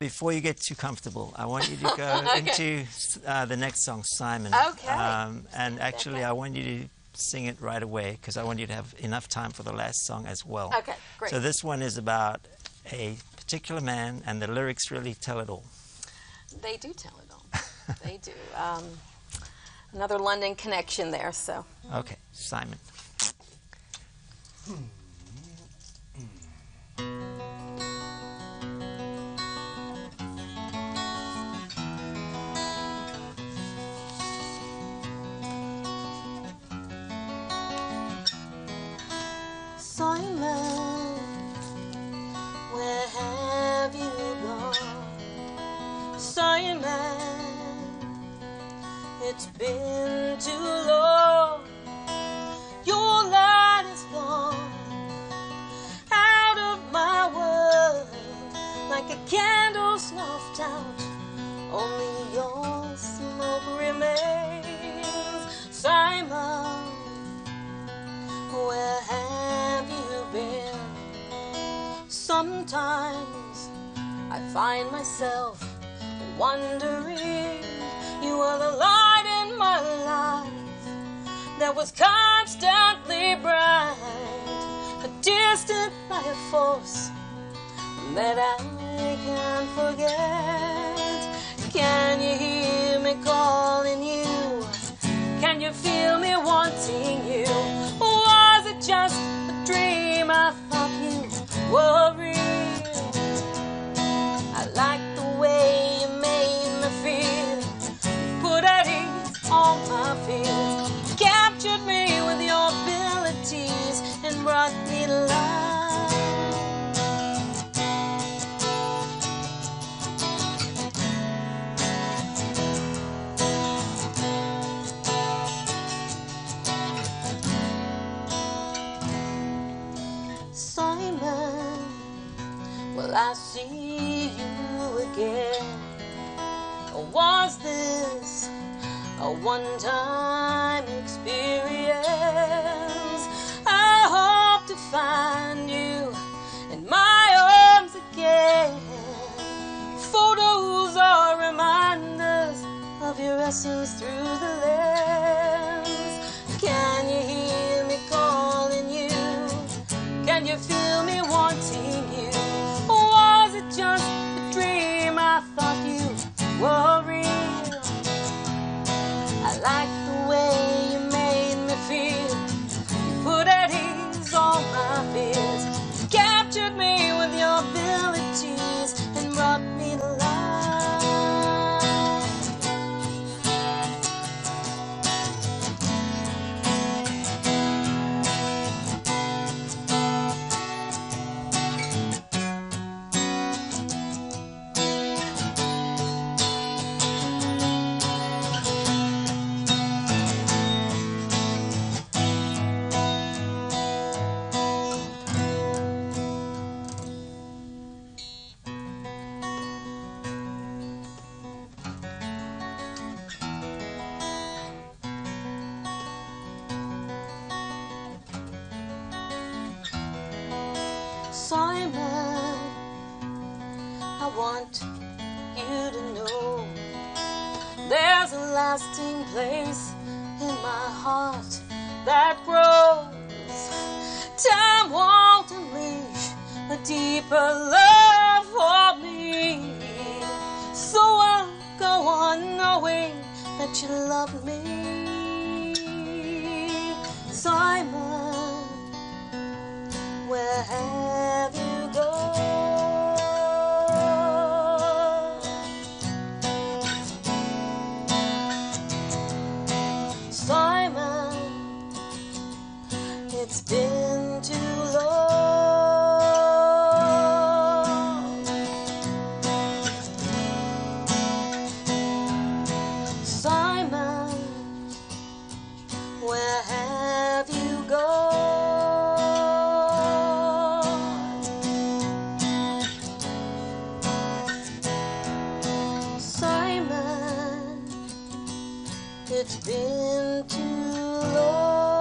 Before you get too comfortable, I want you to go Okay. into uh, the next song, Simon. Okay. Um, and actually, I want you to sing it right away because I want you to have enough time for the last song as well. Okay, great. So this one is about a particular man, and the lyrics really tell it all. They do tell it all. they do. Um, another London connection there. So Okay, Simon. It's been too long. Your light is gone out of my world like a candle snuffed out. Only your smoke remains, Simon. Where have you been? Sometimes I find myself wondering. You were the light my life that was constantly bright, a distant by a force that I can't forget. Can you hear me calling you? Can you feel me wanting you? Or was it just a dream? I thought you were I see you again? Was this a one time experience? Thought you want you to know there's a lasting place in my heart that grows. Time won't unleash a deeper love for me. So I'll go on knowing that you love me. it's been too long.